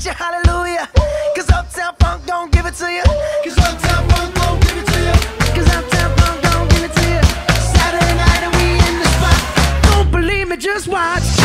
get your hallelujah. Cause Uptown Funk don't give it to you. Cause Uptown Funk don't give it to you. Cause Uptown Funk don't give it to you. Saturday night and we in the spot. Don't believe me, just watch.